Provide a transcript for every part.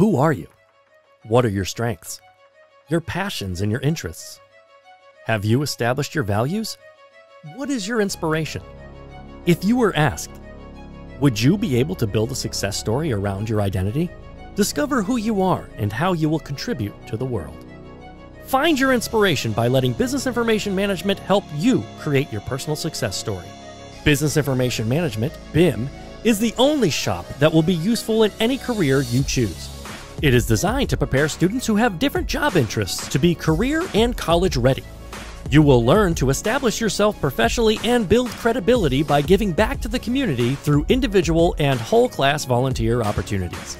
Who are you? What are your strengths? Your passions and your interests? Have you established your values? What is your inspiration? If you were asked, would you be able to build a success story around your identity? Discover who you are and how you will contribute to the world. Find your inspiration by letting Business Information Management help you create your personal success story. Business Information Management, BIM, is the only shop that will be useful in any career you choose. It is designed to prepare students who have different job interests to be career and college ready. You will learn to establish yourself professionally and build credibility by giving back to the community through individual and whole class volunteer opportunities.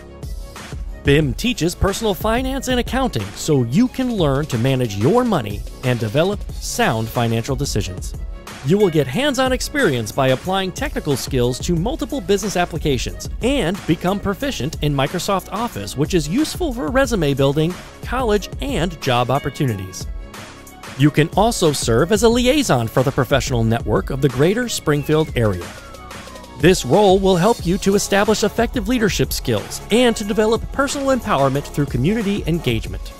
BIM teaches personal finance and accounting so you can learn to manage your money and develop sound financial decisions. You will get hands on experience by applying technical skills to multiple business applications and become proficient in Microsoft Office, which is useful for resume building, college, and job opportunities. You can also serve as a liaison for the professional network of the greater Springfield area. This role will help you to establish effective leadership skills and to develop personal empowerment through community engagement.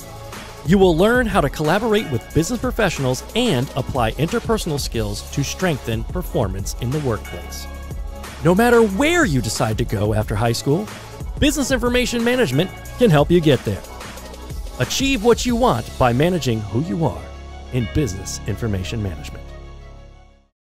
You will learn how to collaborate with business professionals and apply interpersonal skills to strengthen performance in the workplace. No matter where you decide to go after high school, Business Information Management can help you get there. Achieve what you want by managing who you are in business information management.